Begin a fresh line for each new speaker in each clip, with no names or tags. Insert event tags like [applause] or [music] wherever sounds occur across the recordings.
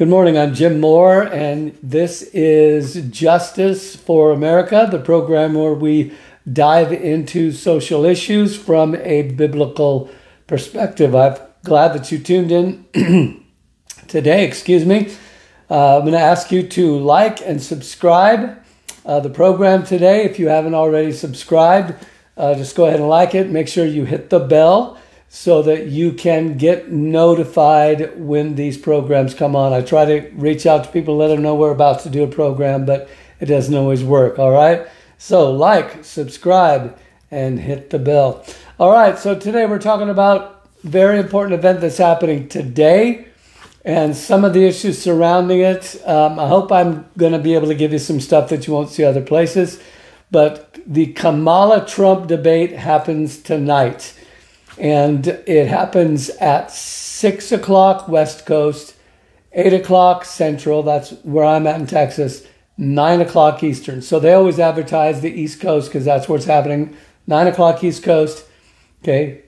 Good morning. I'm Jim Moore, and this is Justice for America, the program where we dive into social issues from a biblical perspective. I'm glad that you tuned in [clears throat] today. Excuse me. Uh, I'm going to ask you to like and subscribe uh, the program today. If you haven't already subscribed, uh, just go ahead and like it. Make sure you hit the bell so that you can get notified when these programs come on. I try to reach out to people, let them know we're about to do a program, but it doesn't always work. All right. So, like, subscribe, and hit the bell. All right. So, today we're talking about very important event that's happening today and some of the issues surrounding it. Um, I hope I'm going to be able to give you some stuff that you won't see other places. But the Kamala Trump debate happens tonight and it happens at six o'clock West Coast, eight o'clock Central. That's where I'm at in Texas. Nine o'clock Eastern. So they always advertise the East Coast because that's where it's happening. Nine o'clock East Coast. Okay.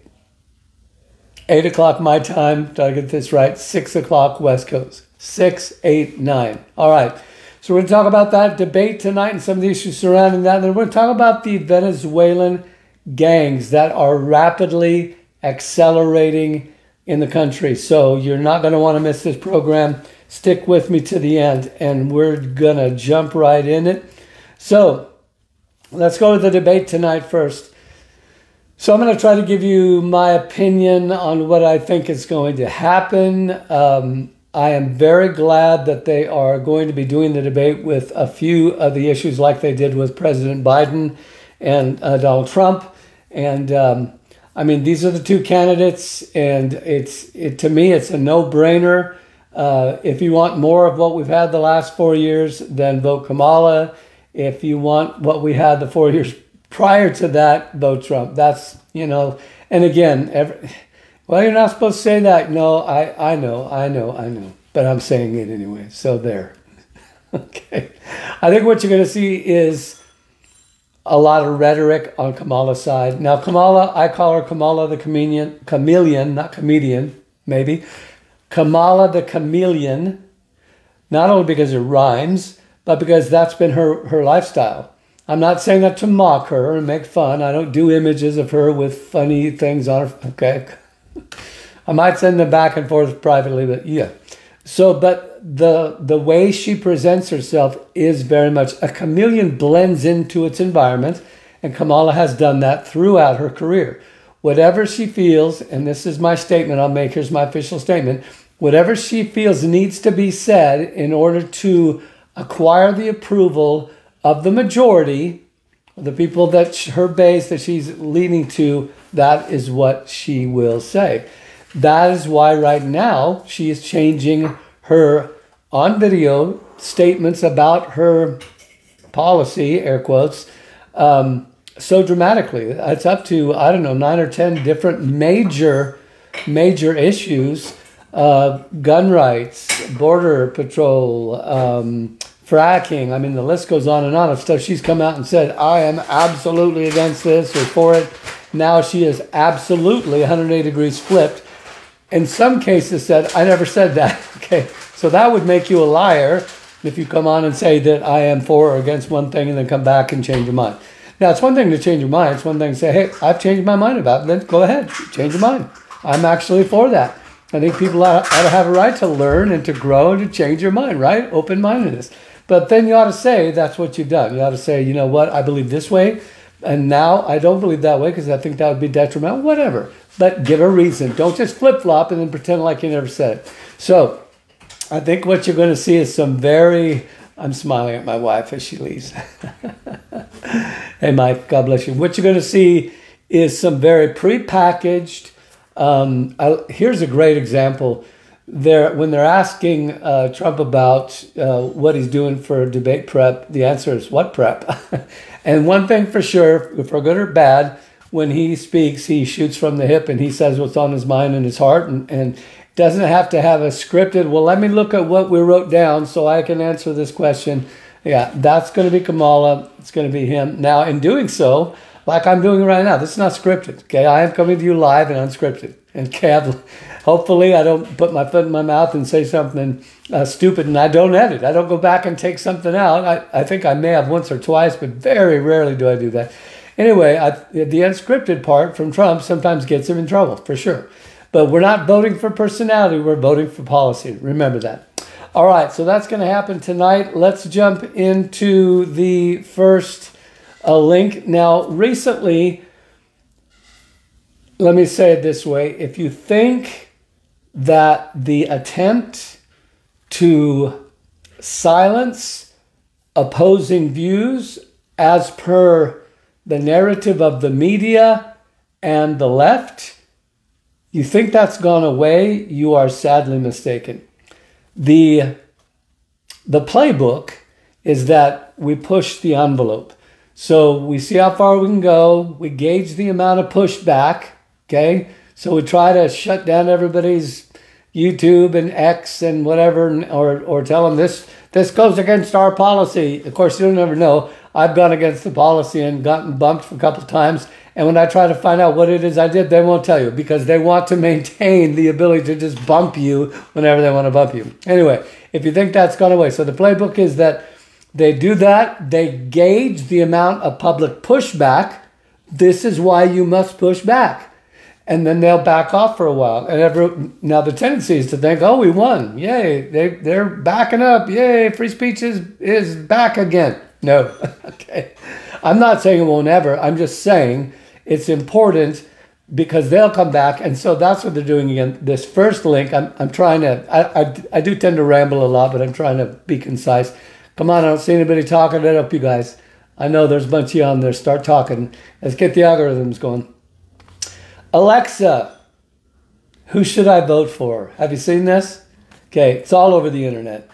Eight o'clock my time. Did I get this right? Six o'clock West Coast. Six, eight, nine. All right. So we're going to talk about that debate tonight and some of the issues surrounding that. And then we're going to talk about the Venezuelan gangs that are rapidly accelerating in the country. So you're not going to want to miss this program. Stick with me to the end, and we're going to jump right in it. So let's go to the debate tonight first. So I'm going to try to give you my opinion on what I think is going to happen. Um, I am very glad that they are going to be doing the debate with a few of the issues like they did with President Biden and uh, Donald Trump. And um, I mean, these are the two candidates, and it's it, to me, it's a no-brainer. Uh, if you want more of what we've had the last four years, then vote Kamala. If you want what we had the four years prior to that, vote Trump. That's you know. And again, every, well, you're not supposed to say that. No, I I know, I know, I know, but I'm saying it anyway. So there. [laughs] okay, I think what you're going to see is a lot of rhetoric on Kamala's side. Now, Kamala, I call her Kamala the chameleon, chameleon, not comedian, maybe. Kamala the chameleon, not only because it rhymes, but because that's been her, her lifestyle. I'm not saying that to mock her and make fun. I don't do images of her with funny things on her. Okay. [laughs] I might send them back and forth privately, but yeah. So, but the the way she presents herself is very much a chameleon blends into its environment, and Kamala has done that throughout her career. Whatever she feels, and this is my statement I'll make, here's my official statement. Whatever she feels needs to be said in order to acquire the approval of the majority, the people that her base that she's leading to, that is what she will say. That is why right now she is changing her on video statements about her policy, air quotes, um, so dramatically. It's up to, I don't know, nine or 10 different major, major issues uh, gun rights, border patrol, um, fracking. I mean, the list goes on and on of stuff she's come out and said, I am absolutely against this or for it. Now she is absolutely 180 degrees flipped in some cases said, I never said that. [laughs] Okay, so that would make you a liar if you come on and say that I am for or against one thing and then come back and change your mind. Now, it's one thing to change your mind. It's one thing to say, hey, I've changed my mind about it. Then go ahead, change your mind. I'm actually for that. I think people ought to have a right to learn and to grow and to change your mind, right? Open mindedness. But then you ought to say that's what you've done. You ought to say, you know what, I believe this way, and now I don't believe that way because I think that would be detrimental. Whatever but give a reason. Don't just flip flop and then pretend like you never said it. So I think what you're going to see is some very. I'm smiling at my wife as she leaves. [laughs] hey, Mike, God bless you. What you're going to see is some very prepackaged. Um, I, here's a great example. There, when they're asking uh, Trump about uh, what he's doing for debate prep, the answer is what prep. [laughs] and one thing for sure, for good or bad, when he speaks, he shoots from the hip and he says what's on his mind and his heart and, and doesn't have to have a scripted, well, let me look at what we wrote down so I can answer this question. Yeah, that's going to be Kamala. It's going to be him. Now, in doing so, like I'm doing right now. This is not scripted. Okay, I am coming to you live and unscripted. And okay, hopefully I don't put my foot in my mouth and say something uh, stupid, and I don't edit. I don't go back and take something out. I, I think I may have once or twice, but very rarely do I do that. Anyway, I, the unscripted part from Trump sometimes gets him in trouble for sure. But we're not voting for personality, we're voting for policy. Remember that. All right, so that's going to happen tonight. Let's jump into the first uh, link. Now, recently, let me say it this way if you think that the attempt to silence opposing views as per the narrative of the media and the left you think that's gone away, you are sadly mistaken. The, the playbook is that we push the envelope. So we see how far we can go, we gauge the amount of pushback, okay? So we try to shut down everybody's YouTube and X and whatever, or, or tell them this, this goes against our policy. Of course, you'll never know. I've gone against the policy and gotten bumped a couple times and when I try to find out what it is I did, they won't tell you because they want to [laughs] maintain the ability to just bump you whenever they want to bump you. Anyway, if you think that's gone away, so the playbook is that they do that, they gauge the amount of public pushback. This is why you must push back. And then they'll back off for a while. And every, now the tendency is to think, oh, we won. Yay. They, they're backing up. Yay. Free speech is, is back again. No. [laughs] okay. I'm not saying it won't ever. I'm just saying it's important because they'll come back. And so that's what they're doing again. This first link, I'm, I'm trying to, I, I, I do tend to ramble a lot, but I'm trying to be concise. Come on, I don't see anybody talking. Let up, you guys. I know there's a bunch of you on there. Start talking. Let's get the algorithms going. Alexa, who should I vote for? Have you seen this? Okay, it's all over the internet.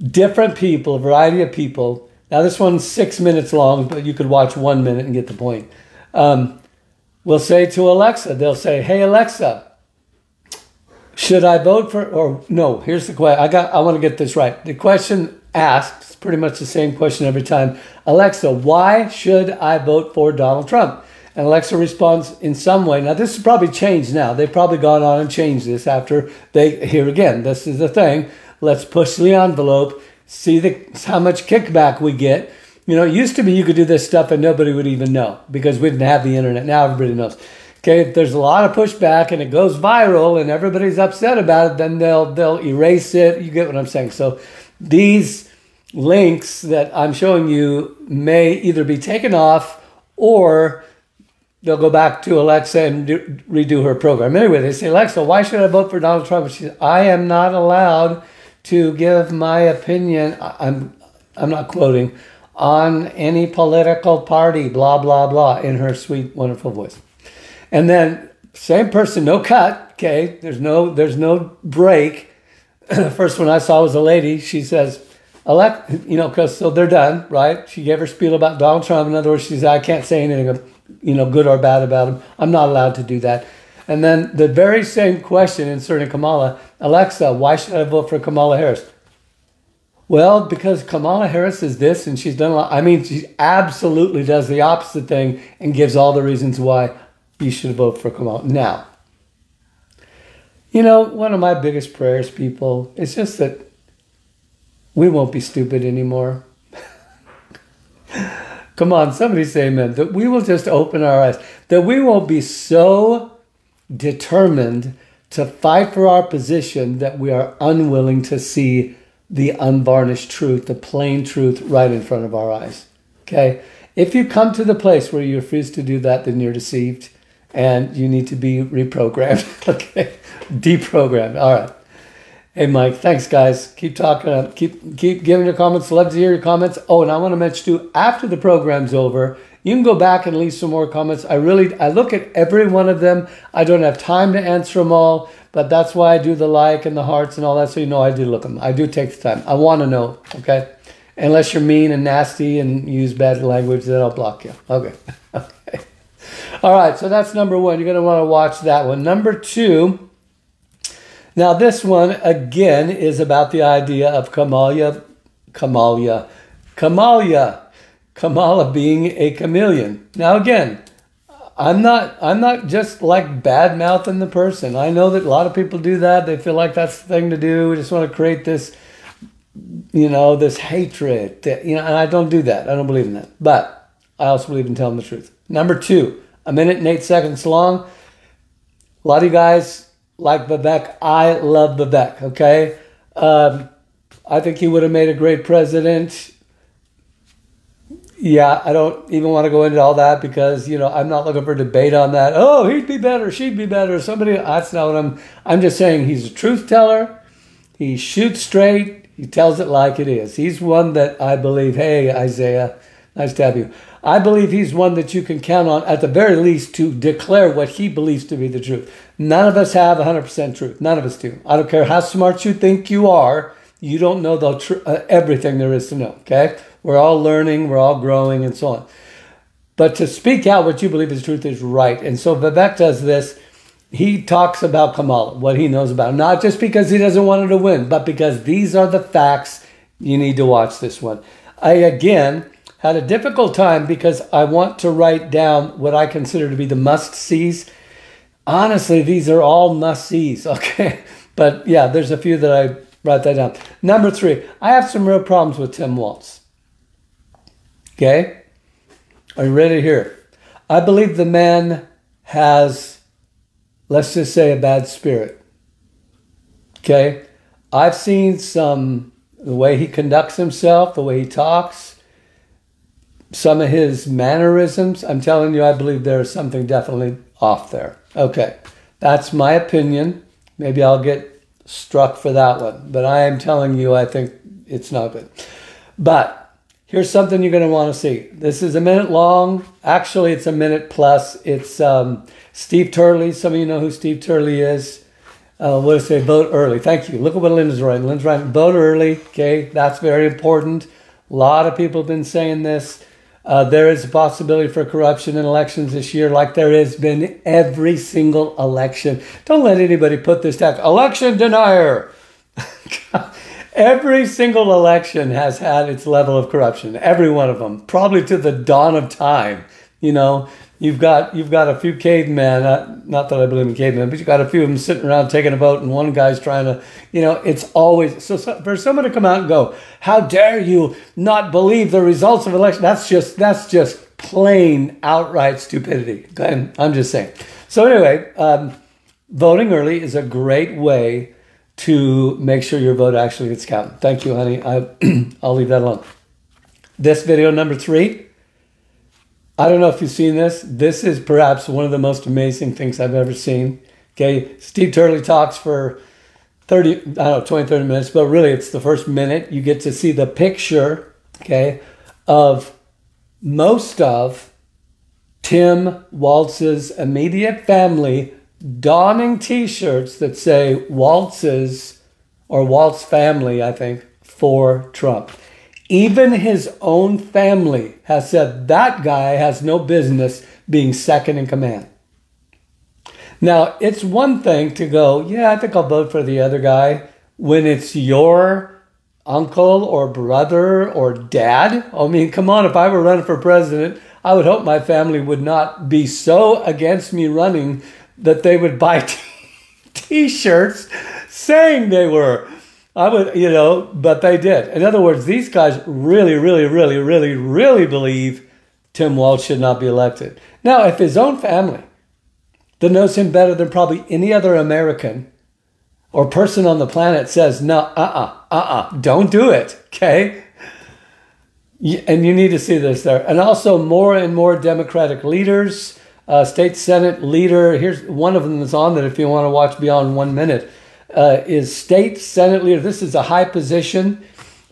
Different people, a variety of people. Now, this one's six minutes long, but you could watch one minute and get the point um, will say to Alexa, they'll say, "Hey Alexa, should I vote for?" Or no, here's the question. I got. I want to get this right. The question asks pretty much the same question every time. Alexa, why should I vote for Donald Trump? And Alexa responds in some way. Now, this has probably changed now. They've probably gone on and changed this after they, here again, this is the thing. Let's push the envelope, see the, how much kickback we get. You know, it used to be you could do this stuff and nobody would even know because we didn't have the internet. Now everybody knows. Okay, if there's a lot of pushback and it goes viral and everybody's upset about it, then they'll they'll erase it. You get what I'm saying? So these links that I'm showing you may either be taken off or they'll go back to Alexa and do, redo her program. Anyway, they say, Alexa, why should I vote for Donald Trump? She says, I am not allowed to give my opinion. I'm I'm not quoting on any political party, blah, blah, blah, in her sweet, wonderful voice. And then same person, no cut, okay, there's no, there's no break. [clears throat] the first one I saw was a lady, she says, elect, you know, because so they're done, right? She gave her spiel about Donald Trump. In other words, she said, I can't say anything, you know, good or bad about him. I'm not allowed to do that. And then the very same question inserting Kamala, Alexa, why should I vote for Kamala Harris? Well, because Kamala Harris is this and she's done a lot. I mean, she absolutely does the opposite thing and gives all the reasons why you should vote for Kamala. Now, you know, one of my biggest prayers, people, is just that we won't be stupid anymore. [laughs] Come on, somebody say amen. That we will just open our eyes. That we won't be so determined to fight for our position that we are unwilling to see the unvarnished truth, the plain truth right in front of our eyes. Okay? If you come to the place where you refuse to do that, then you're deceived and you need to be reprogrammed. [laughs] okay? Deprogrammed. All right. Hey Mike, thanks guys. Keep talking. Uh, keep keep giving your comments. Love to hear your comments. Oh, and I want to mention too, after the program's over, you can go back and leave some more comments. I really I look at every one of them. I don't have time to answer them all. But that's why I do the like and the hearts and all that, so you know I do look them. I do take the time. I want to know, okay? Unless you're mean and nasty and use bad language, then I'll block you. Okay. [laughs] okay. All right, so that's number one. You're going to want to watch that one. Number two, now this one, again, is about the idea of Kamalia, Kamalia, Kamalia, Kamala being a chameleon. Now again, I'm not I'm not just like bad mouthing the person. I know that a lot of people do that. They feel like that's the thing to do. We just want to create this you know, this hatred. That, you know, and I don't do that. I don't believe in that. But I also believe in telling the truth. Number two, a minute and eight seconds long. A lot of you guys like Vivek. I love Vivek, okay? Um, I think he would have made a great president. Yeah, I don't even want to go into all that because you know I'm not looking for debate on that. Oh, he'd be better, she'd be better. Somebody that's not what I'm. I'm just saying he's a truth teller. He shoots straight. He tells it like it is. He's one that I believe. Hey, Isaiah, nice to have you. I believe he's one that you can count on at the very least to declare what he believes to be the truth. None of us have 100% truth. None of us do. I don't care how smart you think you are. You don't know the tr- uh, everything there is to know. Okay, we're all learning, we're all growing, and so on. But to speak out what you believe is truth is right. And so Vivek does this. He talks about Kamala, what he knows about, not just because he doesn't want her to win, but because these are the facts. You need to watch this one. I again had a difficult time because I want to write down what I consider to be the must sees. Honestly, these are all must sees, [laughs] okay? But yeah, there's a few that I write that down. Number three, I have some real problems with Tim Walz. Okay? Are you ready to hear? I believe the man has, let's just say, a bad spirit. Okay? I've seen some, the way he conducts himself, the way he talks, some of his mannerisms. I'm telling you, I believe there is something definitely off there. Okay, that's my opinion. Maybe I'll get struck for that one, but I am telling you, I think it's not good. But here's something you're going to want to see. This is a minute long. Actually, it's a minute plus. It's um, Steve Turley. Some of you know who Steve Turley is. Uh, what did I say? Vote early. Thank you. Look at what Linda's writing. Linda's writing, vote early. Okay, that's very important. A lot of people have been saying this. Uh, there is a possibility for corruption in elections this year, like there has been every single election. Don't let anybody put this down. Election denier. [laughs] every single election has had its level of corruption. Every one of them, probably to the dawn of time. You know, you've got you've got a few cavemen. Uh, not that I believe in cavemen, but you've got a few of them sitting around taking a vote, and one guy's trying to. You know, it's always so, so for someone to come out and go, "How dare you not believe the results of election?" That's just that's just plain outright stupidity. Okay? I'm just saying. So anyway, um, voting early is a great way to make sure your vote actually gets counted. Thank you, honey. I, [clears throat] I'll leave that alone. This video number three I don't know if you've seen this. This is perhaps one of the most amazing things I've ever seen. Okay, Steve Turley talks for 30, I don't know, 20, 30 minutes, but really it's the first minute. You get to see the picture, okay, of most of Tim Walz's immediate family donning t shirts that say Walz's or Walz family, I think, for Trump. Even his own family has said that guy has no business being second in command. Now, it's one thing to go, yeah, I think I'll vote for the other guy when it's your uncle or brother or dad. I mean, come on, if I were running for president, I would hope my family would not be so against me running that they would buy [laughs] t shirts saying they were. I would, you know, but they did. In other words, these guys really, really, really, really, really believe Tim Walz should not be elected. Now, if his own family that knows him better than probably any other American or person on the planet says, no, uh uh-uh, uh, uh-uh, don't do it, [laughs] okay? And you need to see this there. And also, more and more Democratic leaders, uh, state Senate leader, here's one of them that's on that if you want to watch beyond one minute uh, is state Senate leader. This is a high position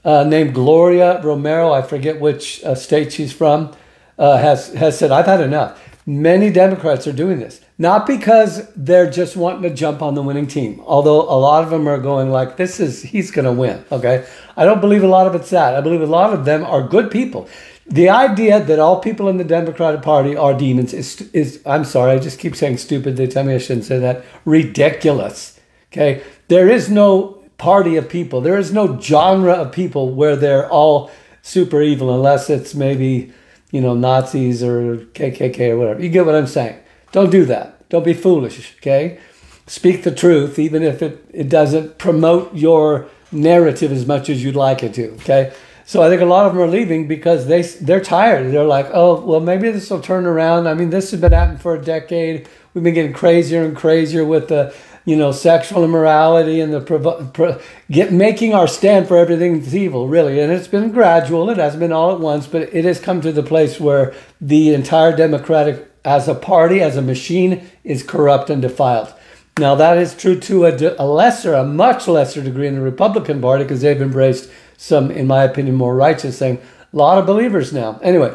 uh, named Gloria Romero. I forget which uh, state she's from. Uh, has has said I've had enough. Many Democrats are doing this not because they're just wanting to jump on the winning team. Although a lot of them are going like, "This is he's going to win." Okay, I don't believe a lot of it's that. I believe a lot of them are good people. The idea that all people in the Democratic Party are demons is, is I'm sorry, I just keep saying stupid. They tell me I shouldn't say that. Ridiculous. Okay. There is no party of people. There is no genre of people where they're all super evil unless it's maybe, you know, Nazis or KKK or whatever. You get what I'm saying? Don't do that. Don't be foolish, okay? Speak the truth, even if it, it doesn't promote your narrative as much as you'd like it to, okay? So I think a lot of them are leaving because they they're tired. They're like, oh, well, maybe this will turn around. I mean, this has been happening for a decade. We've been getting crazier and crazier with the you know sexual immorality and the provo- pro- get making our stand for everything that's evil, really. And it's been gradual. It hasn't been all at once, but it has come to the place where the entire Democratic as a party, as a machine, is corrupt and defiled. Now that is true to a, a lesser, a much lesser degree in the Republican Party because they've embraced some, in my opinion, more righteous thing. A lot of believers now. Anyway,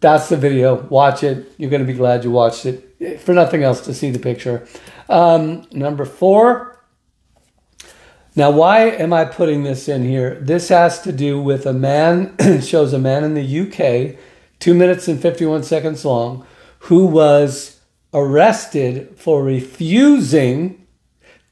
that's the video. Watch it. You're going to be glad you watched it. For nothing else, to see the picture. Um, number four. Now, why am I putting this in here? This has to do with a man, [clears throat] shows a man in the UK, two minutes and 51 seconds long, who was arrested for refusing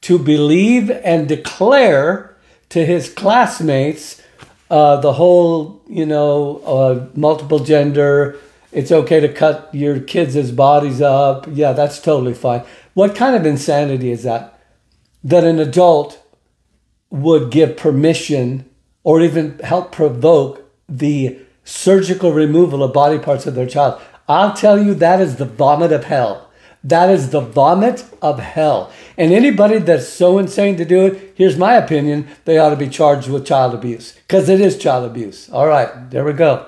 to believe and declare to his classmates uh, the whole, you know, uh, multiple gender. It's okay to cut your kids' bodies up. Yeah, that's totally fine. What kind of insanity is that? That an adult would give permission or even help provoke the surgical removal of body parts of their child. I'll tell you, that is the vomit of hell. That is the vomit of hell. And anybody that's so insane to do it, here's my opinion, they ought to be charged with child abuse because it is child abuse. All right, there we go.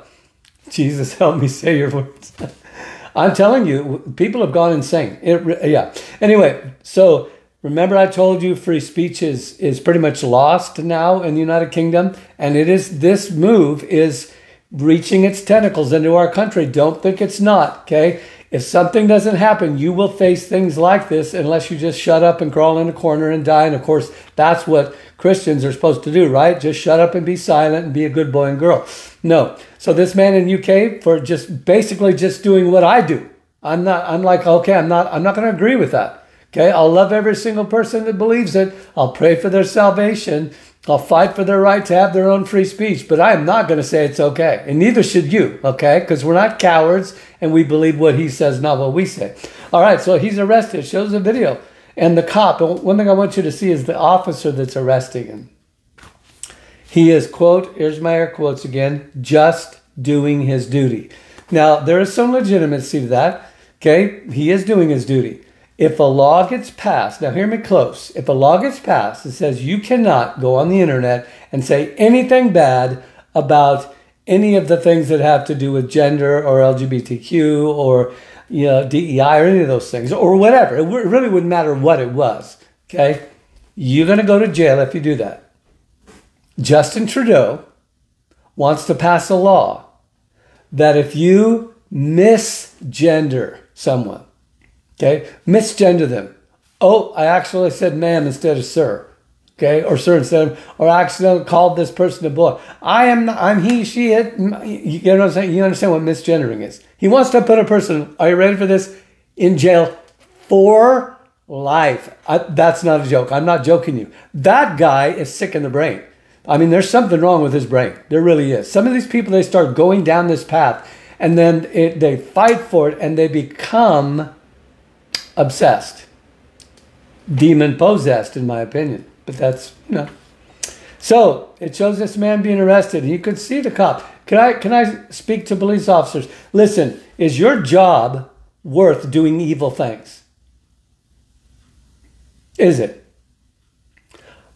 Jesus, [laughs] help me say your words. [laughs] I'm telling you, people have gone insane. It, yeah. Anyway, so remember I told you free speech is, is pretty much lost now in the United Kingdom, and it is this move is reaching its tentacles into our country. Don't think it's not, okay? If something doesn't happen, you will face things like this unless you just shut up and crawl in a corner and die. And of course, that's what Christians are supposed to do, right? Just shut up and be silent and be a good boy and girl. No. So this man in UK for just basically just doing what I do. I'm not I'm like, okay, I'm not I'm not going to agree with that. Okay? I'll love every single person that believes it. I'll pray for their salvation I'll fight for their right to have their own free speech, but I am not going to say it's okay. And neither should you, okay? Because we're not cowards and we believe what he says, not what we say. All right, so he's arrested, shows a video. And the cop, one thing I want you to see is the officer that's arresting him. He is, quote, here's my air quotes again, just doing his duty. Now, there is some legitimacy to that, okay? He is doing his duty. If a law gets passed, now hear me close. If a law gets passed that says you cannot go on the internet and say anything bad about any of the things that have to do with gender or LGBTQ or you know, DEI or any of those things or whatever, it really wouldn't matter what it was. Okay, you're going to go to jail if you do that. Justin Trudeau wants to pass a law that if you misgender someone, Okay, misgender them. Oh, I actually said ma'am instead of sir. Okay, or sir instead of, or accidentally called this person a boy. I am, not, I'm he, she, it. You know what I'm saying? You understand what misgendering is? He wants to put a person. Are you ready for this? In jail for life. I, that's not a joke. I'm not joking you. That guy is sick in the brain. I mean, there's something wrong with his brain. There really is. Some of these people, they start going down this path and then it, they fight for it and they become obsessed, demon possessed, in my opinion. But that's, you know. So it shows this man being arrested. You could see the cop. Can I, can I speak to police officers? Listen, is your job worth doing evil things? Is it?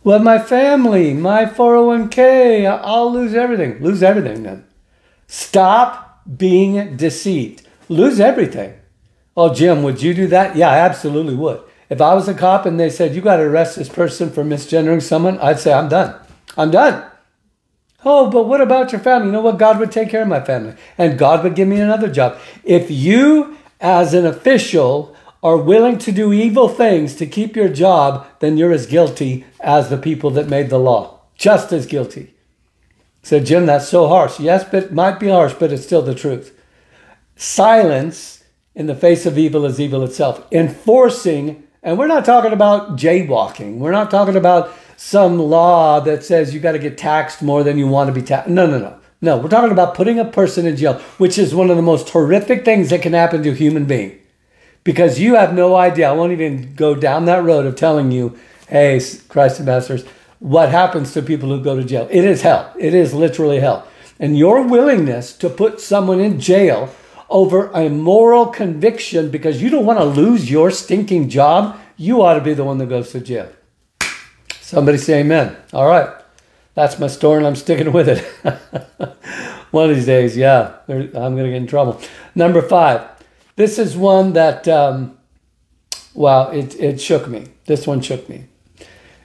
Well, my family, my 401k, I'll lose everything. Lose everything then. Stop being deceived. Lose everything. Oh, Jim, would you do that? Yeah, I absolutely would. If I was a cop and they said, you got to arrest this person for misgendering someone, I'd say, I'm done. I'm done. Oh, but what about your family? You know what? God would take care of my family and God would give me another job. If you, as an official, are willing to do evil things to keep your job, then you're as guilty as the people that made the law. Just as guilty. Said Jim, that's so harsh. Yes, but it might be harsh, but it's still the truth. Silence in the face of evil is evil itself. Enforcing, and we're not talking about jaywalking. We're not talking about some law that says you got to get taxed more than you want to be taxed. No, no, no. No, we're talking about putting a person in jail, which is one of the most horrific things that can happen to a human being. Because you have no idea. I won't even go down that road of telling you, hey, Christ ambassadors, what happens to people who go to jail. It is hell. It is literally hell. And your willingness to put someone in jail over a moral conviction because you don't want to lose your stinking job, you ought to be the one that goes to jail. Somebody say amen. All right. That's my story and I'm sticking with it. [laughs] one of these days, yeah, I'm going to get in trouble. Number five. This is one that, um, well, it, it shook me. This one shook me.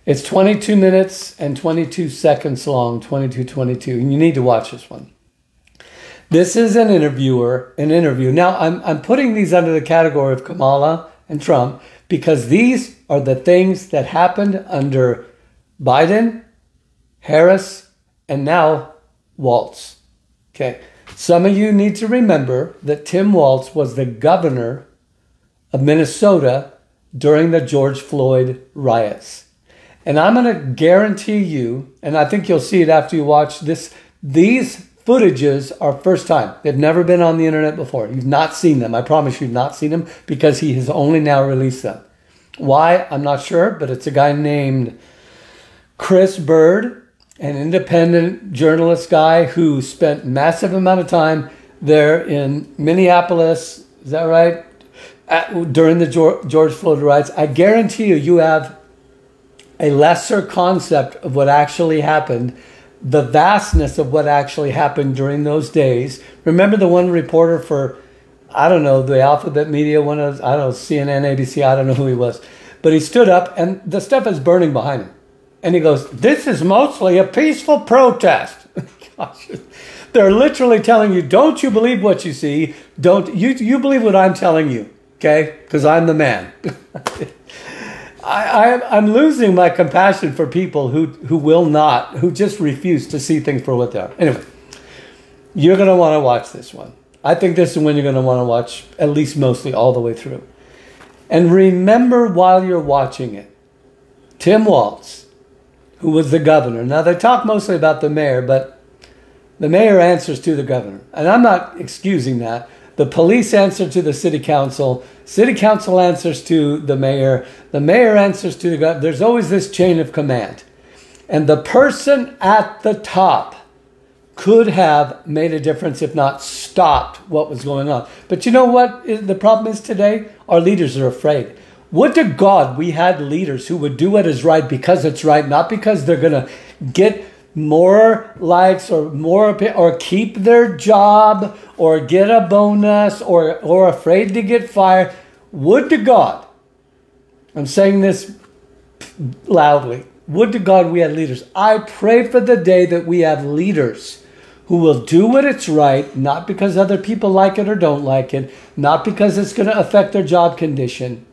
It's 22 minutes and 22 seconds long, 22 22. And you need to watch this one. This is an interviewer, an interview. Now, I'm, I'm putting these under the category of Kamala and Trump because these are the things that happened under Biden, Harris, and now Walz. Okay. Some of you need to remember that Tim Walz was the governor of Minnesota during the George Floyd riots. And I'm going to guarantee you, and I think you'll see it after you watch this, these footages are first time. They've never been on the internet before. You've not seen them. I promise you've not seen them because he has only now released them. Why? I'm not sure, but it's a guy named Chris Bird, an independent journalist guy who spent massive amount of time there in Minneapolis. Is that right? At, during the George, George Floyd riots, I guarantee you, you have a lesser concept of what actually happened, the vastness of what actually happened during those days. Remember the one reporter for, I don't know, the Alphabet Media, one of, I don't know, CNN, ABC, I don't know who he was. But he stood up and the stuff is burning behind him. And he goes, This is mostly a peaceful protest. [laughs] Gosh, they're literally telling you, Don't you believe what you see? Don't you, you believe what I'm telling you, okay? Because I'm the man. [laughs] I, I, I'm losing my compassion for people who, who will not, who just refuse to see things for what they are. Anyway, you're going to want to watch this one. I think this is when you're going to want to watch at least mostly all the way through. And remember while you're watching it, Tim Walz, who was the governor. Now, they talk mostly about the mayor, but the mayor answers to the governor. And I'm not excusing that. The police answer to the city council. City council answers to the mayor. The mayor answers to the governor. There's always this chain of command. And the person at the top could have made a difference if not stopped what was going on. But you know what the problem is today? Our leaders are afraid. Would to God we had leaders who would do what is right because it's right, not because they're going to get more likes or more or keep their job or get a bonus or or afraid to get fired would to god i'm saying this loudly would to god we had leaders. I pray for the day that we have leaders who will do what it's right not because other people like it or don't like it not because it's going to affect their job condition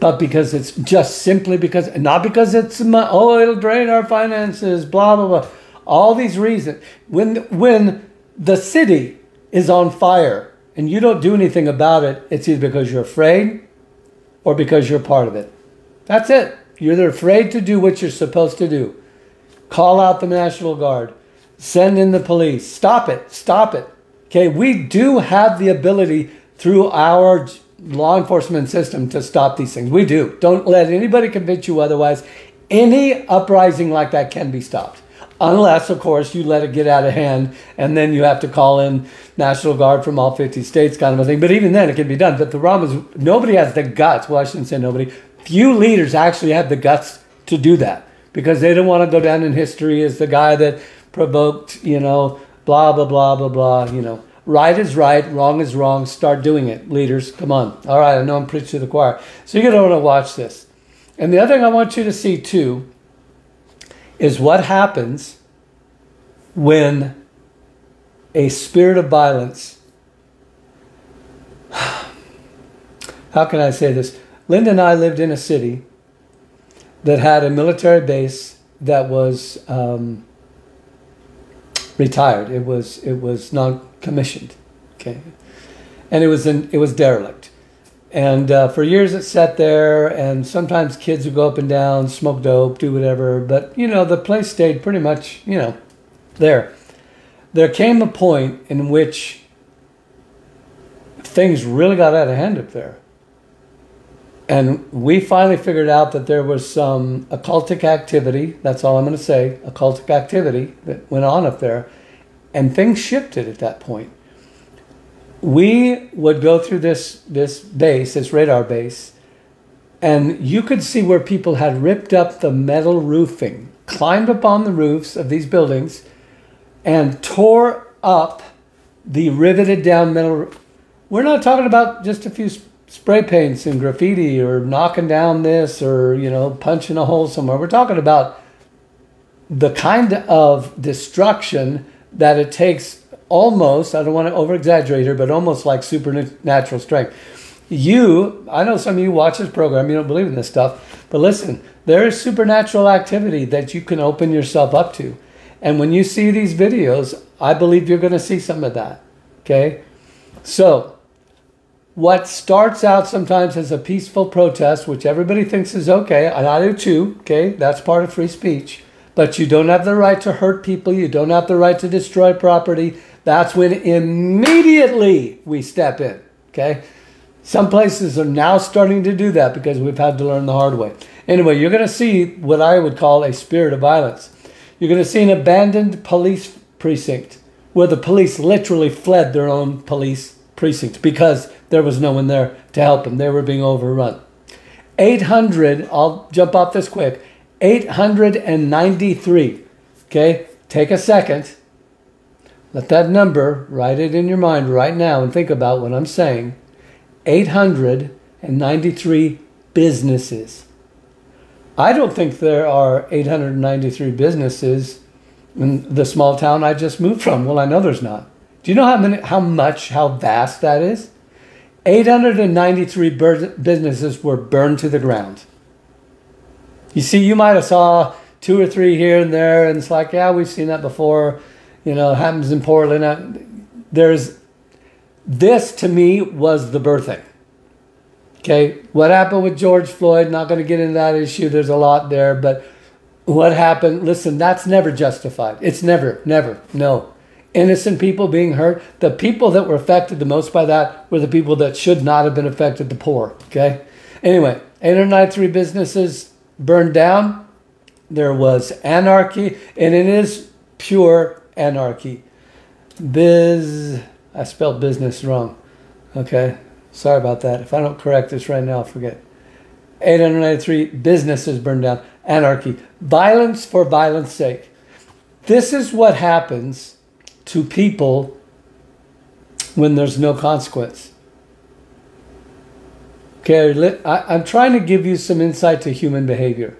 but because it's just simply because, not because it's, oh, it'll drain our finances, blah, blah, blah. All these reasons. When, when the city is on fire and you don't do anything about it, it's either because you're afraid or because you're part of it. That's it. You're either afraid to do what you're supposed to do. Call out the National Guard. Send in the police. Stop it. Stop it. Okay, we do have the ability through our law enforcement system to stop these things. We do. Don't let anybody convince you otherwise. Any uprising like that can be stopped. Unless, of course, you let it get out of hand and then you have to call in National Guard from all 50 states, kind of a thing. But even then, it can be done. But the problem is, nobody has the guts. Well, I shouldn't say nobody. Few leaders actually have the guts to do that because they don't want to go down in history as the guy that provoked, you know, blah, blah, blah, blah, blah, you know. Right is right, wrong is wrong. Start doing it, leaders. Come on. All right, I know I'm preaching to the choir. So you're going to want to watch this. And the other thing I want you to see too is what happens when a spirit of violence. [sighs] How can I say this? Linda and I lived in a city that had a military base that was um, retired. It was it was non commissioned. Okay, and it was in, it was derelict, and uh, for years it sat there. And sometimes kids would go up and down, smoke dope, do whatever. But you know the place stayed pretty much you know there. there came a point in which things really got out of hand up there. And we finally figured out that there was some occultic activity, that's all I'm going to say, occultic activity that went on up there. And things shifted at that point. We would go through this, this base, this radar base, and you could see where people had ripped up the metal roofing, climbed up on the roofs of these buildings, and tore up the riveted down metal. We're not talking about just a few spray paints and graffiti or knocking down this or, you know, punching a hole somewhere. We're talking about the kind of destruction that it takes almost, I don't want to over exaggerate here, but almost like supernatural strength. You, I know some of you watch this program, you don't believe in this stuff, but listen, there is supernatural activity that you can open yourself up to. And when you see these videos, I believe you're going to see some of that. Okay? So, what starts out sometimes as a peaceful protest, which everybody thinks is okay, and I do too, okay? That's part of free speech. But you don't have the right to hurt people, you don't have the right to destroy property. That's when immediately we step in, okay? Some places are now starting to do that because we've had to learn the hard way. Anyway, you're going to see what I would call a spirit of violence. You're going to see an abandoned police precinct where the police literally fled their own police precinct because there was no one there to help them. They were being overrun. 800, I'll jump off this quick. 893. Okay, take a second. Let that number, write it in your mind right now and think about what I'm saying. 893 businesses I don't think there are 893 businesses in the small town I just moved from. Well, I know there's not. Do you know how many, how much, how vast that is? 893 businesses were burned to the ground. You see, you might have saw two or three here and there, and it's like, yeah, we've seen that before. You know, it happens in Portland. Uh, there's this to me was the birthing. Okay, what happened with George Floyd? Not going to get into that issue. There's a lot there, but what happened? Listen, that's never justified. It's never, never, no. Innocent people being hurt. The people that were affected the most by that were the people that should not have been affected, the poor. Okay. Anyway, 893 businesses burned down. There was anarchy, and it is pure anarchy. Biz, I spelled business wrong. Okay, Sorry about that. If I don't correct this right now, forget. 893 businesses burned down. Anarchy. Violence for violence sake. This is what happens to people when there's no consequence. Okay, I'm trying to give you some insight to human behavior.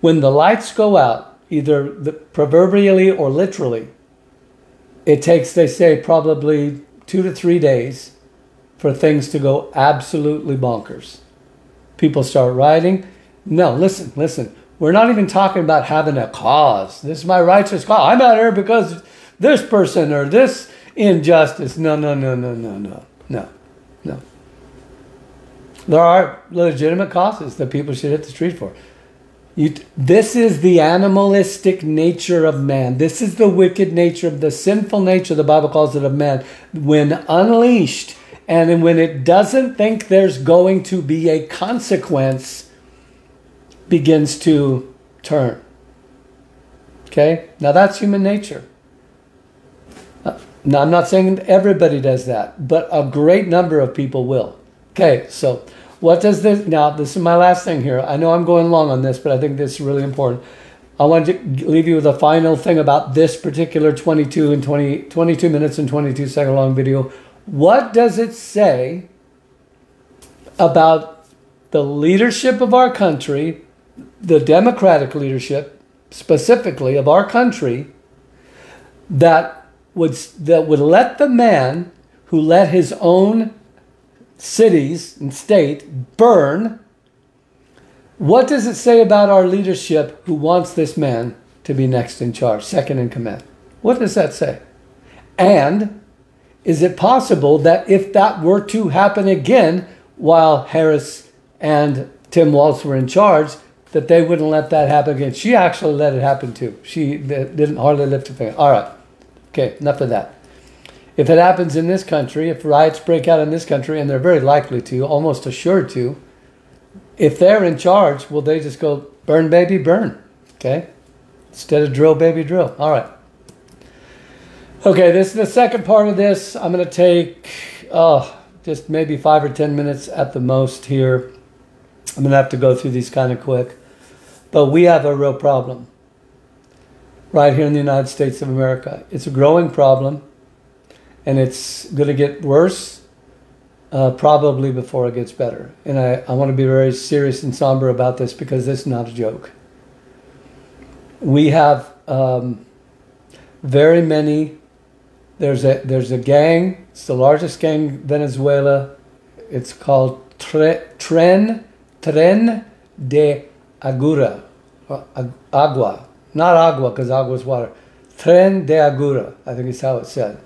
When the lights go out, either proverbially or literally, it takes, they say, probably two to three days for things to go absolutely bonkers. People start rioting. No, listen, listen. We're not even talking about having a cause. This is my righteous cause. I'm out here because this person or this injustice. No, no, no, no, no, no, no, no. There are legitimate causes that people should hit the street for. You, this is the animalistic nature of man. This is the wicked nature of the sinful nature, the Bible calls it, of man. When unleashed, and when it doesn't think there's going to be a consequence, begins to turn. Okay? Now that's human nature. Now I'm not saying everybody does that, but a great number of people will. Okay, so what does this now? This is my last thing here. I know I'm going long on this, but I think this is really important. I want to leave you with a final thing about this particular 22 and 20, 22 minutes and 22 second long video what does it say about the leadership of our country, the democratic leadership specifically of our country, that would, that would let the man who let his own cities and state burn? What does it say about our leadership who wants this man to be next in charge, second in command? What does that say? And is it possible that if that were to happen again while Harris and Tim Walz were in charge, that they wouldn't let that happen again? She actually let it happen too. She didn't hardly lift a finger. All right. Okay, enough of that. If it happens in this country, if riots break out in this country, and they're very likely to, almost assured to, if they're in charge, will they just go burn, baby, burn? Okay? Instead of drill, baby, drill. All right. Okay, this is the second part of this. I'm going to take oh, just maybe five or ten minutes at the most here. I'm going to have to go through these kind of quick. But we have a real problem right here in the United States of America. It's a growing problem, and it's going to get worse uh, probably before it gets better. And I, I want to be very serious and somber about this because this is not a joke. We have um, very many. There's a there's a gang. It's the largest gang in Venezuela. It's called Tre, Tren Tren de Agura, Agua, not agua because agua is water. Tren de Agura, I think is how it's said.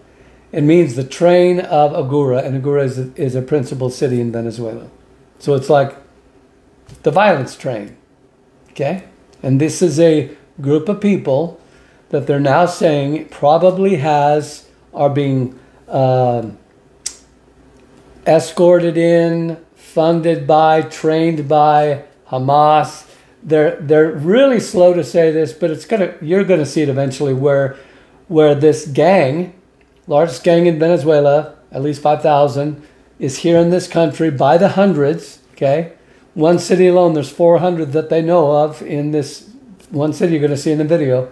It means the train of Agura, and Agura is a, is a principal city in Venezuela. So it's like the violence train. Okay? And this is a group of people that they're now saying probably has, are being uh, escorted in, funded by, trained by Hamas. They're, they're really slow to say this, but it's gonna, you're going to see it eventually where, where this gang, largest gang in Venezuela, at least 5,000, is here in this country by the hundreds. Okay, one city alone, there's 400 that they know of in this one city. You're going to see in the video,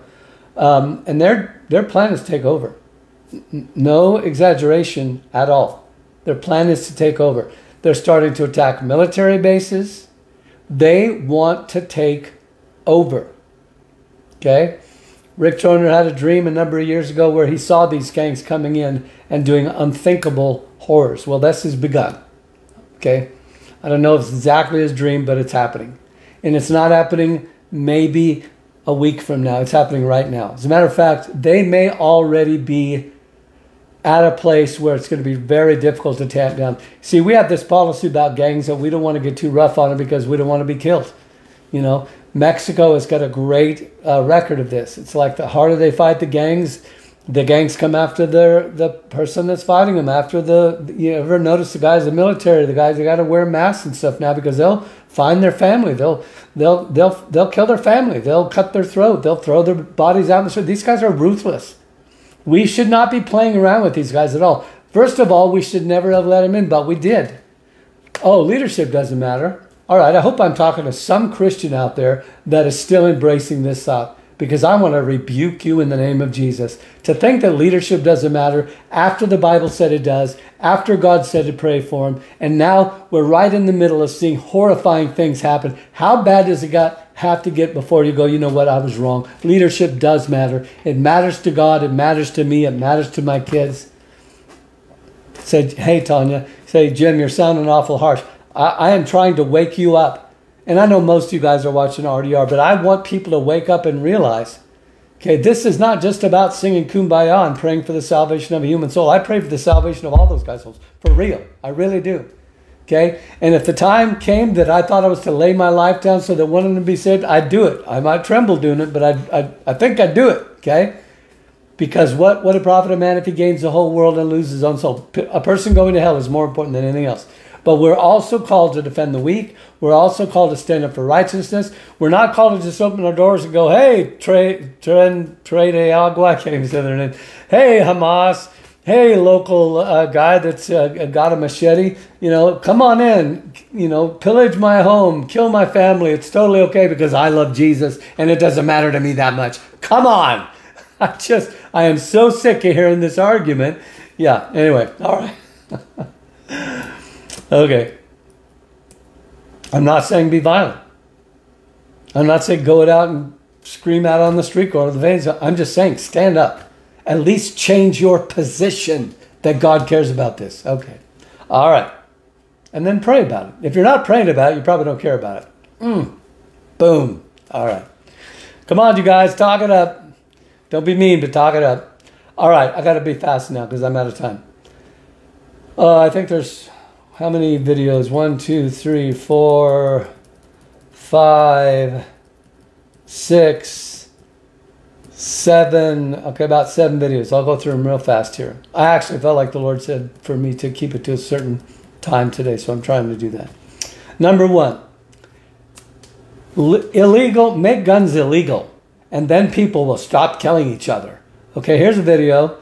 um, and their their plan is to take over. No exaggeration at all. Their plan is to take over. They're starting to attack military bases. They want to take over. Okay. Rick Joyner had a dream a number of years ago where he saw these gangs coming in and doing unthinkable horrors. Well, this has begun. Okay? I don't know if it's exactly his dream, but it's happening. And it's not happening maybe a week from now. It's happening right now. As a matter of fact, they may already be at a place where it's going to be very difficult to tamp down. See, we have this policy about gangs that we don't want to get too rough on it because we don't want to be killed. You know, Mexico has got a great uh, record of this. It's like the harder they fight the gangs, the gangs come after their the person that's fighting them. After the you ever notice the guys in the military, the guys they got to wear masks and stuff now because they'll find their family. They'll they'll they'll they'll kill their family. They'll cut their throat. They'll throw their bodies out in the street. These guys are ruthless. We should not be playing around with these guys at all. First of all, we should never have let them in, but we did. Oh, leadership doesn't matter. All right, I hope I'm talking to some Christian out there that is still embracing this thought because I want to rebuke you in the name of Jesus. To think that leadership doesn't matter after the Bible said it does, after God said to pray for him, and now we're right in the middle of seeing horrifying things happen. How bad does it got have to get before you go, you know what, I was wrong? Leadership does matter. It matters to God, it matters to me, it matters to my kids. Said, hey Tanya, say, Jim, you're sounding awful harsh. I, I am trying to wake you up. And I know most of you guys are watching RDR, but I want people to wake up and realize okay, this is not just about singing kumbaya and praying for the salvation of a human soul. I pray for the salvation of all those guys' souls, for real. I really do. Okay? And if the time came that I thought I was to lay my life down so that one of them be saved, I'd do it. I might tremble doing it, but I'd, I'd, I think I'd do it. Okay? Because what, what a profit a man if he gains the whole world and loses his own soul? A person going to hell is more important than anything else. But we're also called to defend the weak. We're also called to stand up for righteousness. We're not called to just open our doors and go, hey, trade, trade, agua, [laughs] I can't even say their name. Hey, Hamas. Hey, local uh, guy that's uh, got a machete, you know, come on in, you know, pillage my home, kill my family. It's totally okay because I love Jesus and it doesn't matter to me that much. Come on. [laughs] I just, I am so sick of hearing this argument. Yeah, anyway, all right. [laughs] Okay. I'm not saying be violent. I'm not saying go it out and scream out on the street corner the veins. I'm just saying stand up. At least change your position that God cares about this. Okay. All right. And then pray about it. If you're not praying about it, you probably don't care about it. Mm. Boom. All right. Come on, you guys, talk it up. Don't be mean, but talk it up. All right, I got to be fast now because I'm out of time. Uh, I think there's how many videos? One, two, three, four, five, six, seven, okay, about seven videos. I'll go through them real fast here. I actually felt like the Lord said for me to keep it to a certain time today, so I'm trying to do that. Number one, illegal, make guns illegal, and then people will stop killing each other. Okay, here's a video.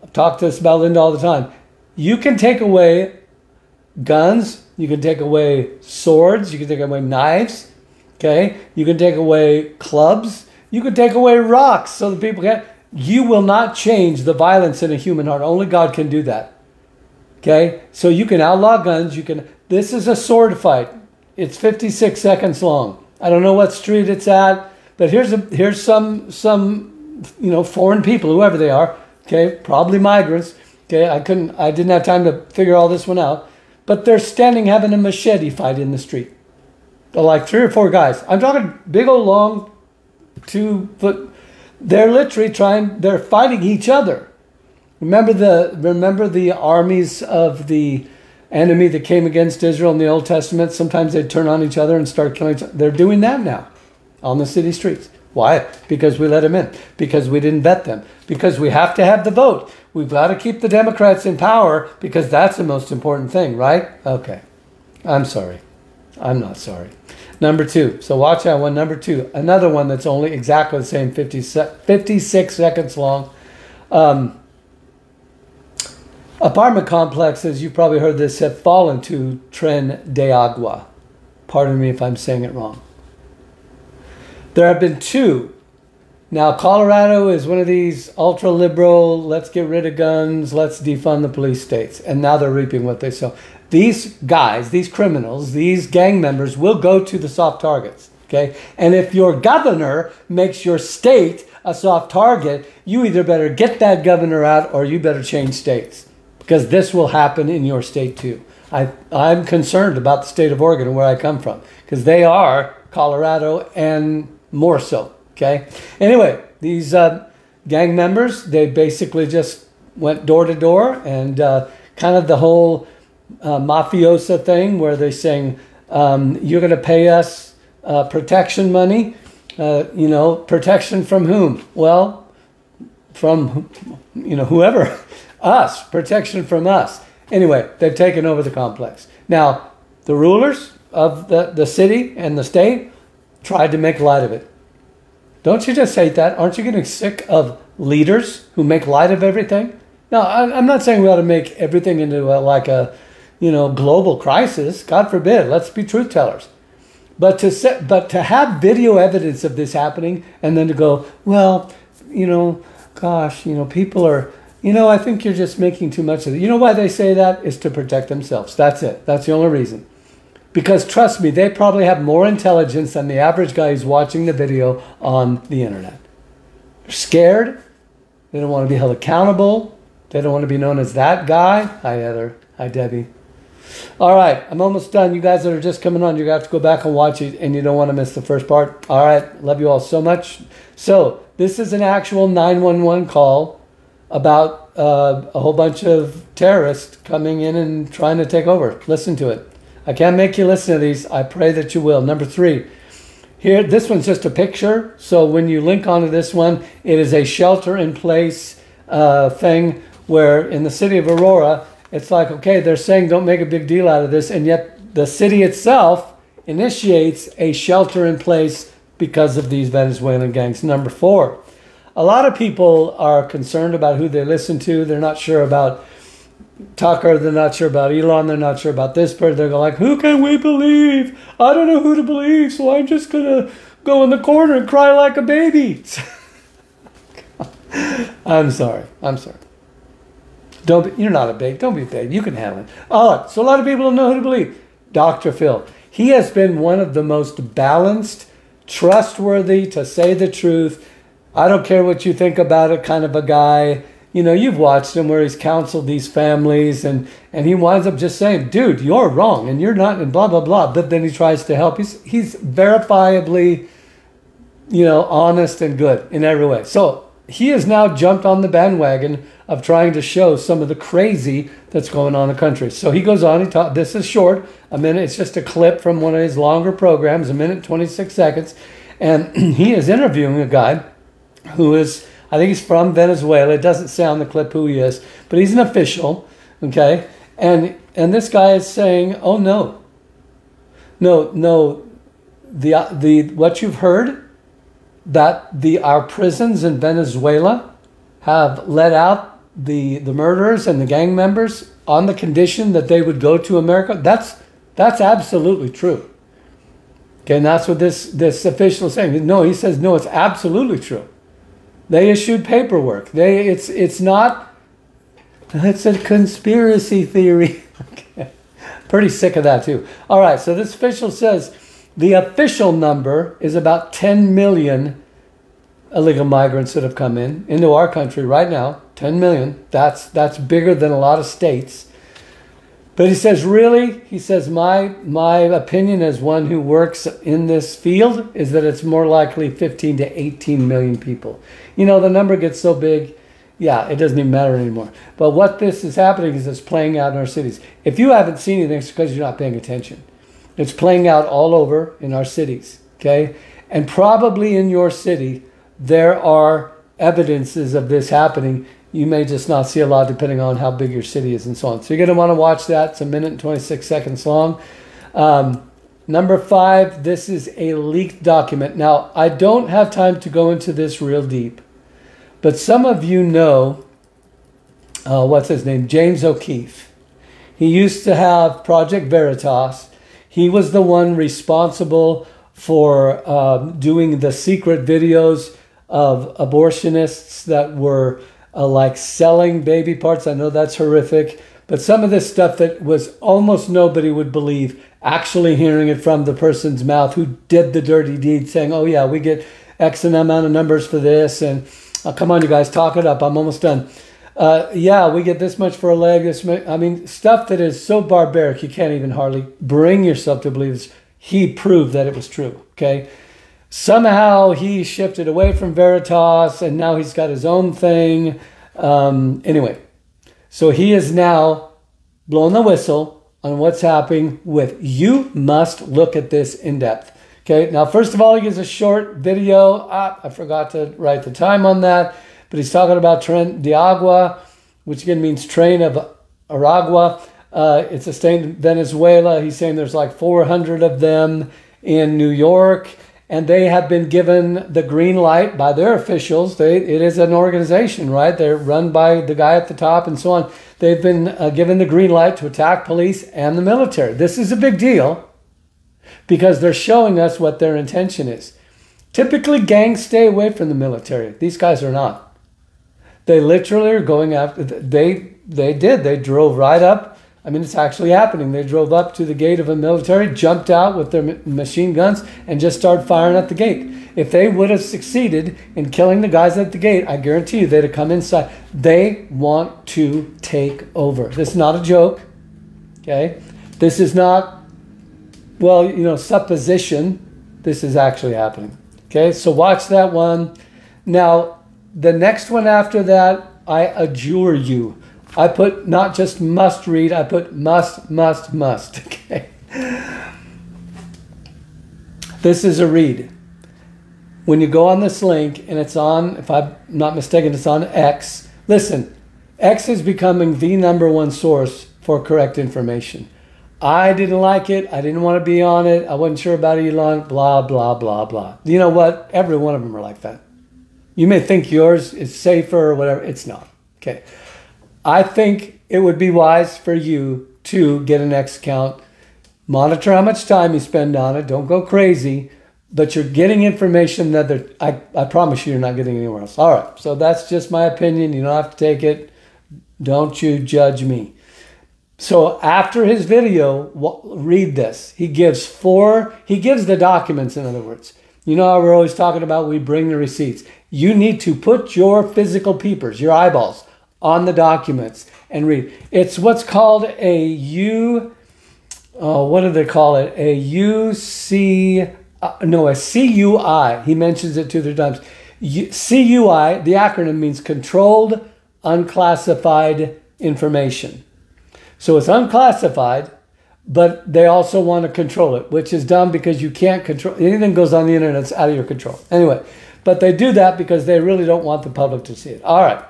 I talk to this about Linda all the time. You can take away guns, you can take away swords, you can take away knives, okay? You can take away clubs, you can take away rocks so that people can. You will not change the violence in a human heart. Only God can do that. Okay? So you can outlaw guns. You can. This is a sword fight. It's 56 seconds long. I don't know what street it's at, but here's a here's some some you know foreign people, whoever they are. Okay, probably migrants. Okay, I couldn't. I didn't have time to figure all this one out. But they're standing having a machete fight in the street. They're like three or four guys. I'm talking big old long two foot. They're literally trying. They're fighting each other. Remember the remember the armies of the enemy that came against Israel in the Old Testament. Sometimes they'd turn on each other and start killing each other. They're doing that now on the city streets. Why? Because we let them in. Because we didn't vet them. Because we have to have the vote. We've got to keep the Democrats in power because that's the most important thing, right? Okay. I'm sorry. I'm not sorry. Number two. So watch that one. Number two. Another one that's only exactly the same 50 56 seconds long. Um, apartment complexes, you've probably heard this, have fallen to Tren de Agua. Pardon me if I'm saying it wrong. There have been two. Now, Colorado is one of these ultra liberal, let's get rid of guns, let's defund the police states. And now they're reaping what they sow these guys, these criminals, these gang members will go to the soft targets. Okay? And if your governor makes your state a soft target, you either better get that governor out or you better change states. Because this will happen in your state too. I, I'm concerned about the state of Oregon and where I come from. Because they are Colorado and more so. Okay? Anyway, these uh, gang members, they basically just went door to door and uh, kind of the whole uh, mafiosa thing where they're saying, um, you're going to pay us uh, protection money. Uh, you know, protection from whom? Well, from, you know, whoever. [laughs] us. Protection from us. Anyway, they've taken over the complex. Now, the rulers of the, the city and the state tried to make light of it. Don't you just hate that? Aren't you getting sick of leaders who make light of everything? Now, I'm not saying we ought to make everything into a, like a you know, global crisis. God forbid. Let's be truth tellers. But to set, but to have video evidence of this happening and then to go, well, you know, gosh, you know, people are, you know, I think you're just making too much of it. You know why they say that? Is to protect themselves. That's it. That's the only reason. Because trust me, they probably have more intelligence than the average guy who's watching the video on the internet. They're scared. They don't want to be held accountable. They don't want to be known as that guy. Hi, Heather. Hi, Debbie. All right, I'm almost done. You guys that are just coming on, you're going to have to go back and watch it, and you don't want to miss the first part. All right, love you all so much. So, this is an actual 911 call about uh, a whole bunch of terrorists coming in and trying to take over. Listen to it. I can't make you listen to these. I pray that you will. Number three, here, this one's just a picture. So when you link onto this one, it is a shelter in place uh, thing where in the city of Aurora, it's like, okay, they're saying don't make a big deal out of this, and yet the city itself initiates a shelter in place because of these Venezuelan gangs. Number four, a lot of people are concerned about who they listen to. They're not sure about Tucker. They're not sure about Elon. They're not sure about this person. They're like, who can we believe? I don't know who to believe, so I'm just going to go in the corner and cry like a baby. [laughs] I'm sorry. I'm sorry. Don't be, you're not a babe. Don't be a babe. You can handle it. All right. So a lot of people don't know who to believe. Dr. Phil. He has been one of the most balanced, trustworthy, to say the truth. I don't care what you think about it kind of a guy. You know, you've watched him where he's counseled these families and, and he winds up just saying, dude, you're wrong and you're not, and blah, blah, blah. But then he tries to help. He's, he's verifiably, you know, honest and good in every way. So he has now jumped on the bandwagon of trying to show some of the crazy that's going on in the country. So he goes on, he talk, this is short, a minute, it's just a clip from one of his longer programs, a minute 26 seconds, and [clears throat] he is interviewing a guy who is, I think he's from Venezuela. It doesn't say on the clip who he is, but he's an official, okay? And, and this guy is saying, oh no, no, no, the, uh, the, what you've heard, that the, our prisons in Venezuela have let out the, the murderers and the gang members on the condition that they would go to America, that's, that's absolutely true. Okay, and that's what this, this official is saying. No, he says, no, it's absolutely true. They issued paperwork. They, it's, it's not, it's a conspiracy theory. okay. [laughs] Pretty sick of that too. All right, so this official says the official number is about 10 million illegal migrants that have come in into our country right now. 10 million. That's that's bigger than a lot of states. But he says, really, he says, my, my opinion as one who works in this field is that it's more likely 15 to 18 million people. You know, the number gets so big, yeah, it doesn't even matter anymore. But what this is happening is it's playing out in our cities. If you haven't seen anything, it's because you're not paying attention. It's playing out all over in our cities, okay? And probably in your city, there are evidences of this happening you may just not see a lot depending on how big your city is and so on. So you're going to want to watch that. It's a minute and 26 seconds long. Um, number five, this is a leaked document. Now, I don't have time to go into this real deep, but some of you know, uh, what's his name? James O'Keefe. He used to have Project Veritas. He was the one responsible for um, doing the secret videos of abortionists that were uh, like selling baby parts. I know that's horrific, but some of this stuff that was almost nobody would believe, actually hearing it from the person's mouth who did the dirty deed, saying, "Oh yeah, we get X amount of numbers for this," and oh, "Come on, you guys, talk it up. I'm almost done." Uh, yeah, we get this much for a leg. This, much. I mean, stuff that is so barbaric you can't even hardly bring yourself to believe this. He proved that it was true. Okay, somehow he shifted away from Veritas and now he's got his own thing. Um, anyway, so he is now blowing the whistle on what's happening with you must look at this in depth. Okay, now first of all, he gives a short video. Ah, I forgot to write the time on that, but he's talking about Tren de Agua, which again means train of Aragua. Uh, it's a state in Venezuela. He's saying there's like 400 of them in New York and they have been given the green light by their officials. They, it is an organization, right? They're run by the guy at the top and so on. They've been uh, given the green light to attack police and the military. This is a big deal because they're showing us what their intention is. Typically, gangs stay away from the military. These guys are not. They literally are going after. They they did. They drove right up I mean, it's actually happening. They drove up to the gate of a military, jumped out with their machine guns, and just started firing at the gate. If they would have succeeded in killing the guys at the gate, I guarantee you they'd have come inside. They want to take over. This is not a joke. Okay? This is not, well, you know, supposition. This is actually happening. Okay? So watch that one. Now, the next one after that, I adjure you I put not just must read, I put must, must, must. [laughs] Okay. This is a read. When you go on this link and it's on, if I'm not mistaken, it's on X. Listen, X is becoming the number one source for correct information. I didn't like it. I didn't want to be on it. I wasn't sure about Elon, blah, blah, blah, blah. You know what? Every one of them are like that. You may think yours is safer or whatever. It's not. Okay. I think it would be wise for you to get an X account. Monitor how much time you spend on it. Don't go crazy, but you're getting information that I, I promise you you're not getting anywhere else. All right, so that's just my opinion. You don't have to take it. Don't you judge me. So after his video, read this. He gives four, he gives the documents, in other words. You know how we're always talking about we bring the receipts. You need to put your physical peepers, your eyeballs, on the documents and read. It's what's called a U, oh, what do they call it? A UC, uh, no, a CUI. He mentions it two, three times. U, CUI, the acronym means Controlled Unclassified Information. So it's unclassified, but they also want to control it, which is dumb because you can't control anything goes on the internet, it's out of your control. Anyway, but they do that because they really don't want the public to see it. All right,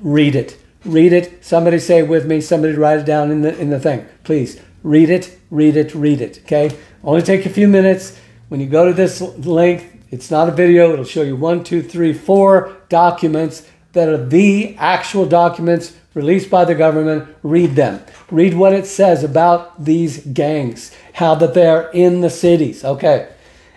read it. Read it. Somebody say it with me. Somebody write it down in the in the thing, please. Read it. Read it. Read it. Okay. Only take a few minutes. When you go to this link, it's not a video. It'll show you one, two, three, four documents that are the actual documents released by the government. Read them. Read what it says about these gangs, how that they are in the cities. Okay.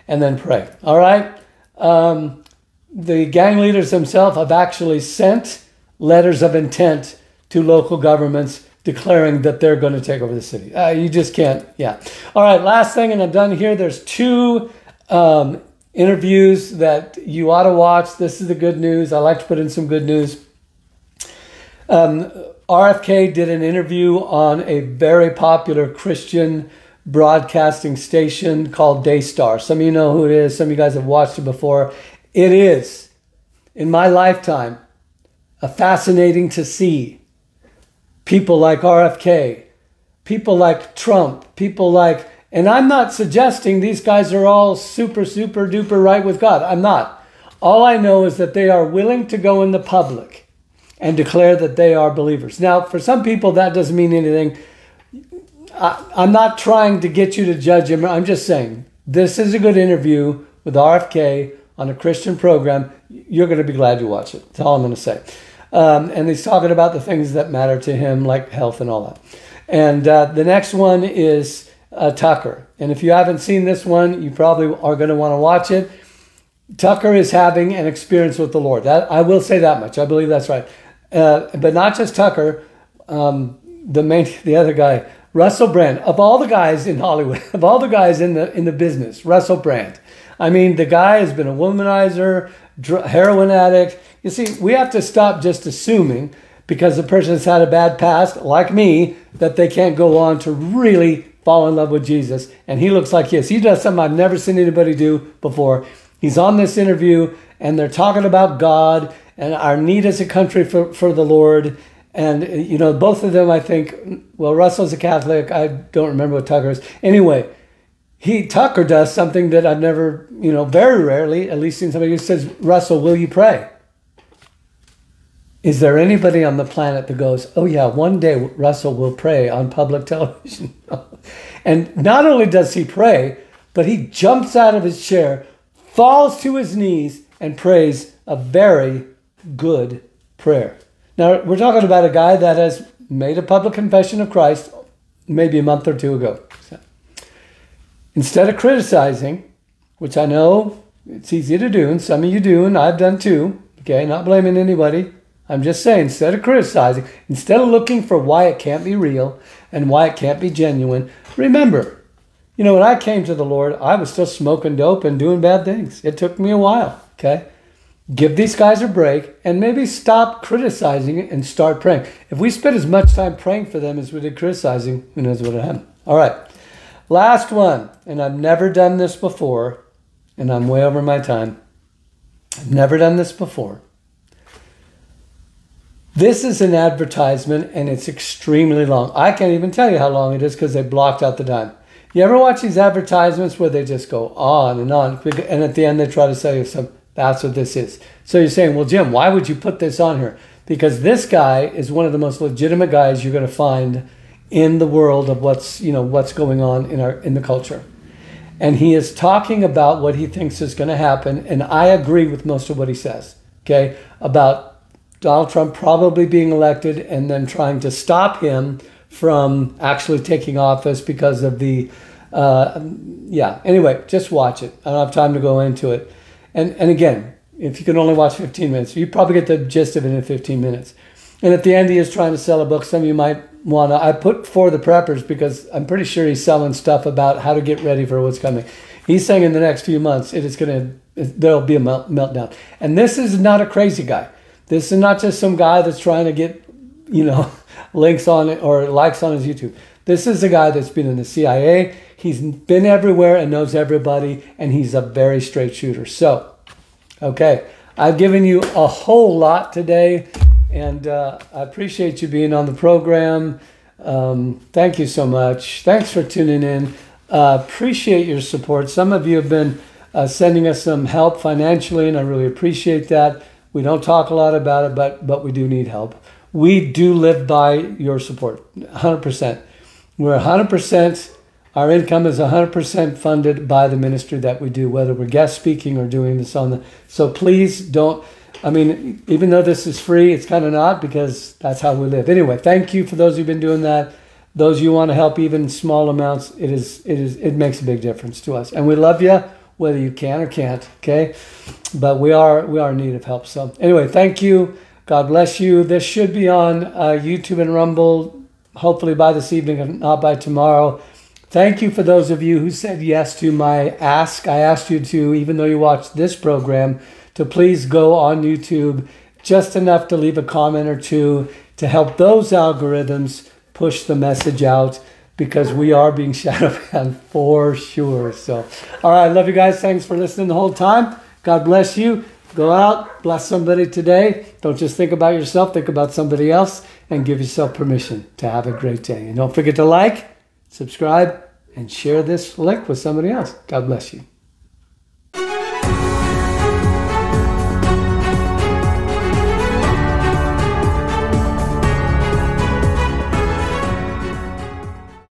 And then pray. All right. Um, the gang leaders themselves have actually sent letters of intent to local governments declaring that they're going to take over the city. Uh, you just can't, yeah. All right, last thing, and I'm done here. There's two um, interviews that you ought to watch. This is the good news. I like to put in some good news. Um, RFK did an interview on a very popular Christian broadcasting station called Daystar. Some of you know who it is. Some of you guys have watched it before. It is, in my lifetime, fascinating to see people like RFK, people like Trump, people like, and I'm not suggesting these guys are all super, super duper right with God. I'm not. All I know is that they are willing to go in the public and declare that they are believers. Now, for some people, that doesn't mean anything. I, am not trying to get you to judge him. I'm just saying this is a good interview with RFK on a Christian program. You're going to be glad you watch it. That's all I'm going to say. Um, and he's talking about the things that matter to him, like health and all that. And uh, the next one is uh, Tucker. And if you haven't seen this one, you probably are going to want to watch it. Tucker is having an experience with the Lord. That I will say that much. I believe that's right. Uh, but not just Tucker. Um, the main, [laughs] the other guy, Russell Brand. Of all the guys in Hollywood, [laughs] of all the guys in the in the business, Russell Brand. I mean, the guy has been a womanizer, heroin addict. You see, we have to stop just assuming because the person has had a bad past, like me, that they can't go on to really fall in love with Jesus. And he looks like this. He does something I've never seen anybody do before. He's on this interview and they're talking about God and our need as a country for, for the Lord. And, you know, both of them, I think, well, Russell's a Catholic. I don't remember what Tucker is. Anyway, he Tucker does something that I've never, you know, very rarely, at least seen somebody who says, Russell, will you pray? Is there anybody on the planet that goes, oh yeah, one day Russell will pray on public [laughs] television? and not only does he pray, but he jumps out of his chair, falls to his knees, and prays a very good prayer. Now, we're talking about a guy that has made a public confession of Christ maybe a month or two ago. Instead of criticizing, which I know it's easy to do, and some of you do, and I've done too, okay, not blaming anybody. I'm just saying, instead of criticizing, instead of looking for why it can't be real and why it can't be genuine, remember, you know, when I came to the Lord, I was still smoking dope and doing bad things. It took me a while, okay? Give these guys a break and maybe stop criticizing it and start praying. If we spent as much time praying for them as we did criticizing, who knows what would happen. All right. Last one, and I've never done this before, and I'm way over my time. I've never done this before. This is an advertisement and it's extremely long. I can't even tell you how long it is because they blocked out the time. You ever watch these advertisements where they just go on and on, and at the end they try to sell you some? That's what this is. So you're saying, well, Jim, why would you put this on here? Because this guy is one of the most legitimate guys you're going to find in the world of what's you know what's going on in our in the culture. And he is talking about what he thinks is going to happen and i agree with most of what he says okay about donald trump probably being elected and then trying to stop him from actually taking office because of the uh, yeah anyway just watch it. I don't have time to go into it. And and again if you can only watch 15 minutes you probably get the gist of it in 15 minutes and at the end he is trying to sell a book some of you might want to. I put for the preppers because I'm pretty sure he's selling stuff about how to get ready for what's coming. He's saying in the next few months it is going to there'll be a meltdown. And this is not a crazy guy. This is not just some guy that's trying to get you know [laughs] links on it or likes on his YouTube. This is a guy that's been in the CIA. He's been everywhere and knows everybody, and he's a very straight shooter. So, okay, I've given you a whole lot today. And uh, I appreciate you being on the program. Um, thank you so much. Thanks for tuning in. Uh, appreciate your support. Some of you have been uh, sending us some help financially, and I really appreciate that. We don't talk a lot about it, but but we do need help. We do live by your support, 100%. We're 100%. Our income is 100% funded by the ministry that we do, whether we're guest speaking or doing this on the. So please don't. I mean, even though this is free, it's kind of not because that's how we live. Anyway, thank you for those who've been doing that. Those you want to help, even small amounts, it is it is it makes a big difference to us, and we love you whether you can or can't. Okay, but we are we are in need of help. So anyway, thank you. God bless you. This should be on uh, YouTube and Rumble, hopefully by this evening, if not by tomorrow. Thank you for those of you who said yes to my ask. I asked you to, even though you watched this program, to please go on YouTube just enough to leave a comment or two to help those algorithms push the message out because we are being [laughs] shadow banned for sure. So, all right, love you guys. Thanks for listening the whole time. God bless you. Go out, bless somebody today. Don't just think about yourself, think about somebody else, and give yourself permission to have a great day. And don't forget to like, subscribe, and share this link with somebody else. God bless you.